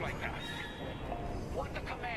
like that? What the command?